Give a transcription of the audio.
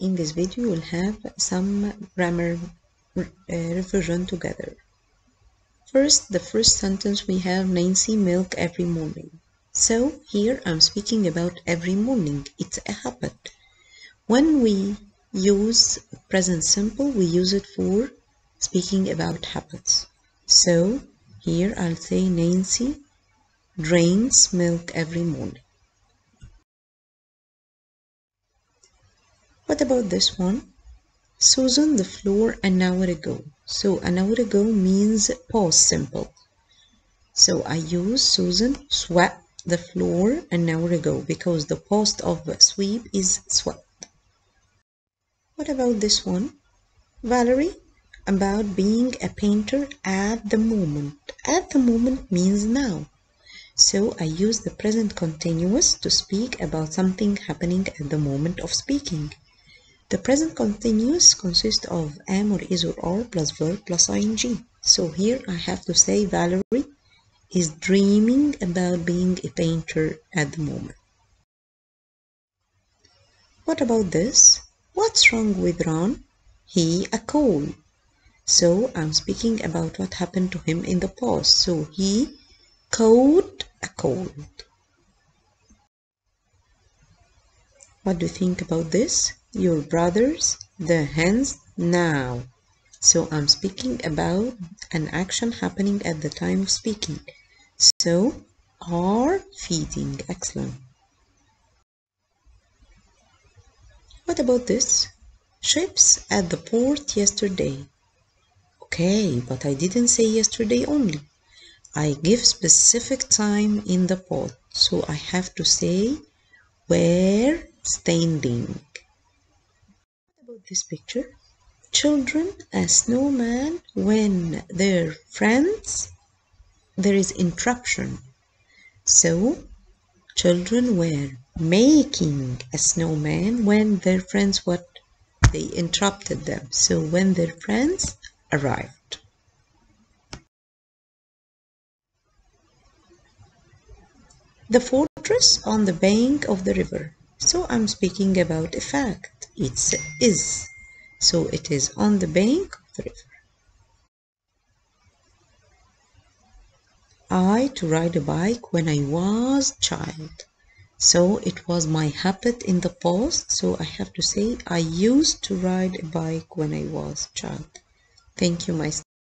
In this video, we'll have some grammar uh, revision together. First, the first sentence we have Nancy milk every morning. So here I'm speaking about every morning. It's a habit. When we use present simple, we use it for speaking about habits. So here I'll say Nancy drinks milk every morning. What about this one? Susan the floor an hour ago. So an hour ago means past simple. So I use Susan swept the floor an hour ago because the past of sweep is swept. What about this one? Valerie about being a painter at the moment. At the moment means now. So I use the present continuous to speak about something happening at the moment of speaking. The present continuous consists of am or is or are plus verb plus ing. So here I have to say Valerie is dreaming about being a painter at the moment. What about this? What's wrong with Ron? He a cold. So I'm speaking about what happened to him in the past. So he caught a cold. What do you think about this? Your brothers, the hens, now. So I'm speaking about an action happening at the time of speaking. So are feeding. Excellent. What about this? Ships at the port yesterday. Okay, but I didn't say yesterday only. I give specific time in the port. So I have to say where standing. What about this picture? Children, a snowman when their friends there is interruption. So children were making a snowman when their friends what they interrupted them. So when their friends arrived. The fortress on the bank of the river. So I'm speaking about a fact. It's is. So it is on the bank of the river. I to ride a bike when I was child. So it was my habit in the past. So I have to say I used to ride a bike when I was child. Thank you, my